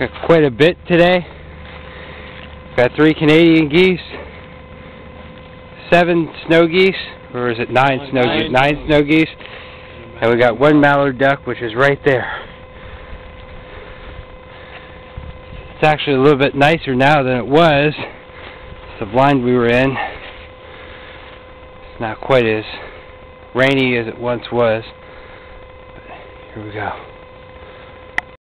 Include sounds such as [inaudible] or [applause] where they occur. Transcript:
[laughs] Quite a bit today. Got three Canadian geese, seven snow geese, or is it nine snow geese? Nine snow geese. And we got one mallard duck, which is right there. It's actually a little bit nicer now than it was. It's the blind we were in. It's not quite as rainy as it once was. But here we go.